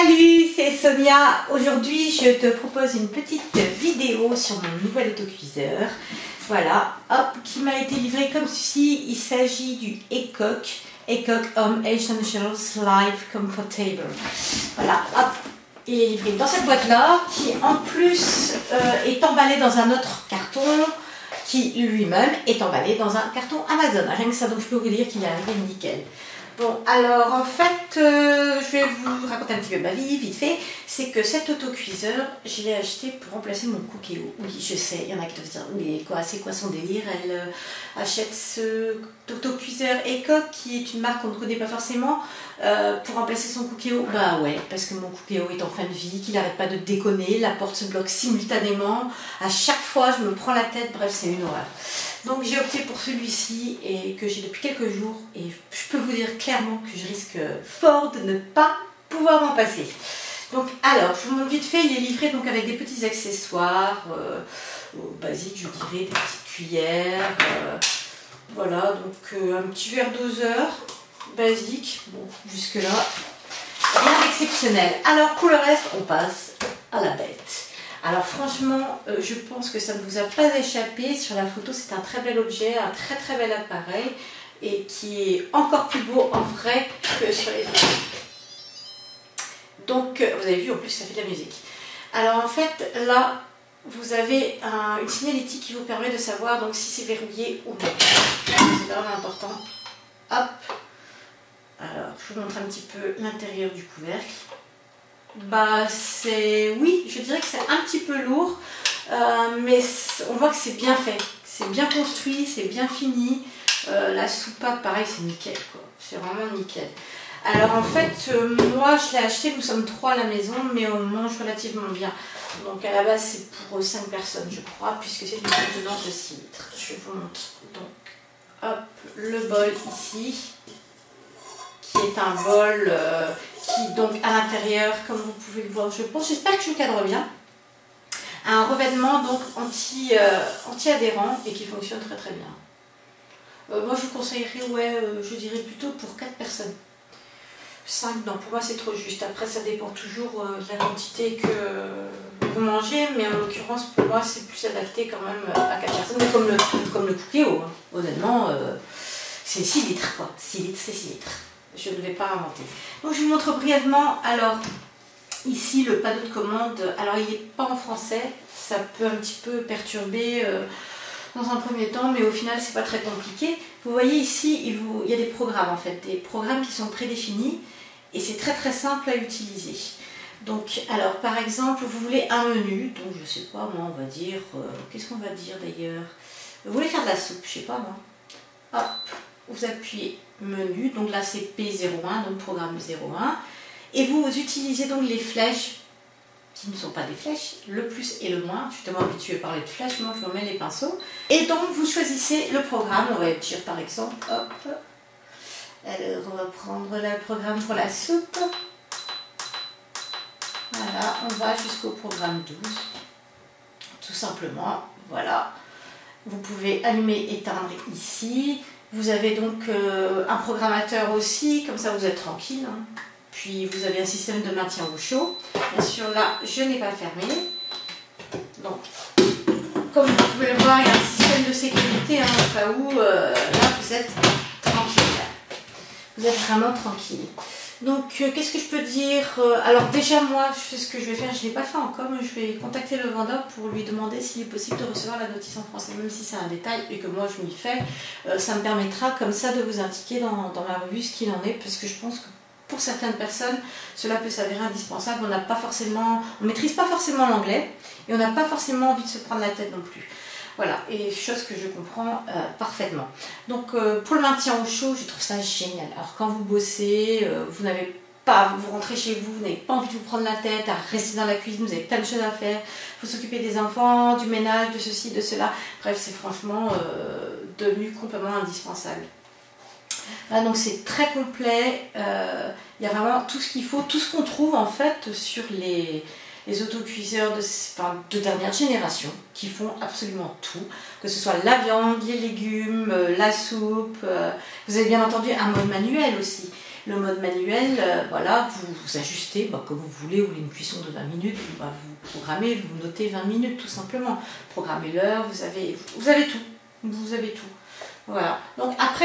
Salut, c'est Sonia. Aujourd'hui, je te propose une petite vidéo sur mon nouvel autocuiseur. Voilà, hop, qui m'a été livré comme ceci. Il s'agit du ECOC, ECOC Home Essentials Live Comfortable. Voilà, hop, il est livré dans cette boîte-là, qui en plus euh, est emballé dans un autre carton, qui lui-même est emballé dans un carton Amazon. Rien que ça, donc je peux vous dire qu'il est arrivé nickel. Bon, alors en fait, euh, je vais vous raconter un petit peu ma vie, vite fait. C'est que cet autocuiseur, je l'ai acheté pour remplacer mon Cookéo. Oui, je sais, il y en a qui doivent dire, mais quoi, c'est quoi son délire? Elle euh, achète ce autocuiseur Ecoc, qui est une marque qu'on ne connaît pas forcément, euh, pour remplacer son Cookéo. Bah ouais, parce que mon Cookéo est en fin de vie, qu'il n'arrête pas de déconner, la porte se bloque simultanément. À chaque fois, je me prends la tête, bref, c'est une horreur. Donc j'ai opté pour celui-ci et que j'ai depuis quelques jours et je peux vous dire clairement que je risque fort de ne pas pouvoir m'en passer. Donc alors, je vous montre vite fait, il est livré donc avec des petits accessoires euh, basiques, je dirais, des petites cuillères, euh, voilà, donc euh, un petit verre doseur basique, bon, jusque là, rien d'exceptionnel. Alors pour le reste, on passe à la bête. Alors franchement, je pense que ça ne vous a pas échappé. Sur la photo, c'est un très bel objet, un très très bel appareil et qui est encore plus beau en vrai que sur les photos. Donc, euh, vous avez vu, en plus, ça fait de la musique. Alors en fait, là, vous avez une signalétique qui vous permet de savoir donc si c'est verrouillé ou non. C'est vraiment important. Hop. Alors, je vous montre un petit peu l'intérieur du couvercle. Bah c'est... Oui, je dirais que c'est un petit peu lourd, euh, mais on voit que c'est bien fait. C'est bien construit, c'est bien fini. Euh, la soupape, pareil, c'est nickel, quoi. C'est vraiment nickel. Alors en fait, euh, moi je l'ai acheté, nous sommes trois à la maison, mais on mange relativement bien. Donc à la base c'est pour 5 personnes je crois, puisque c'est une contenance de 6 litres. Je vous montre. Donc hop, le bol ici, qui est un bol qui donc à l'intérieur, comme vous pouvez le voir, je pense, j'espère que je cadre bien, un revêtement donc euh, anti adhérent et qui fonctionne très très bien. Euh, moi je vous conseillerais, ouais, euh, je dirais plutôt pour 4 personnes. 5, non, pour moi c'est trop juste. Après ça dépend toujours de la quantité que vous mangez, mais en l'occurrence pour moi c'est plus adapté quand même à 4 personnes. comme le, comme le hein. honnêtement, c'est 6 litres quoi. 6 litres, c'est 6 litres je ne vais pas inventer. Donc je vous montre brièvement, alors ici le panneau de commande, alors il n'est pas en français, ça peut un petit peu perturber euh, dans un premier temps, mais au final c'est pas très compliqué. Vous voyez ici, il, vous, il y a des programmes en fait, des programmes qui sont prédéfinis et c'est très très simple à utiliser. Donc, alors par exemple, vous voulez un menu, donc je sais pas moi, on va dire, euh, qu'est-ce qu'on va dire d'ailleurs? Vous voulez faire de la soupe, je sais pas moi. Hop, vous appuyez menu, donc là c'est P01, donc programme 01, et vous utilisez donc les flèches qui ne sont pas des flèches, le plus et le moins, je suis tellement habituée à parler de flèches, moi je me mets les pinceaux, et donc vous choisissez le programme, on va dire par exemple, hop, alors on va prendre le programme pour la soupe, voilà, on va jusqu'au programme 12, tout simplement, voilà, vous pouvez allumer, éteindre ici, vous avez donc euh, un programmateur aussi, comme ça vous êtes tranquille. Hein. Puis vous avez un système de maintien au chaud. Bien sûr, là, je n'ai pas fermé. Donc, comme vous pouvez le voir, il y a un système de sécurité, hein, où, euh, là, vous êtes. Vous êtes vraiment tranquille. Donc, euh, qu'est-ce que je peux dire euh, Alors, déjà, moi, ce que je vais faire, je ne l'ai pas fait encore, mais je vais contacter le vendeur pour lui demander s'il est possible de recevoir la notice en français, même si c'est un détail et que moi je m'y fais. Euh, ça me permettra, comme ça, de vous indiquer dans, ma revue ce qu'il en est, parce que je pense que pour certaines personnes, cela peut s'avérer indispensable. On n'a pas forcément, on maîtrise pas forcément l'anglais et on n'a pas forcément envie de se prendre la tête non plus. Voilà, et chose que je comprends euh, parfaitement. Donc euh, pour le maintien au chaud, je trouve ça génial. Alors quand vous bossez, euh, vous n'avez pas, vous rentrez chez vous, vous n'avez pas envie de vous prendre la tête à rester dans la cuisine, vous avez plein de choses à faire, il faut s'occuper des enfants, du ménage, de ceci, de cela. Bref, c'est franchement devenu complètement indispensable. donc c'est très complet, il y a vraiment tout ce qu'il faut, tout ce qu'on trouve en fait sur les, les autocuiseurs de, de dernière génération qui font absolument tout, que ce soit la viande, les légumes, euh, la soupe. Euh, vous avez bien entendu un mode manuel aussi. Le mode manuel, euh, voilà, vous, vous ajustez bah, comme vous voulez, vous voulez une cuisson de 20 minutes, bah, vous programmez, vous notez 20 minutes tout simplement. Programmez l'heure, vous avez, vous avez tout. Vous avez tout. Voilà. Donc après,